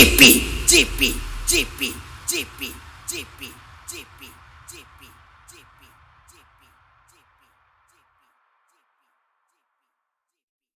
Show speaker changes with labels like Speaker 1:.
Speaker 1: GP, GP, GP, GP, GP, GP.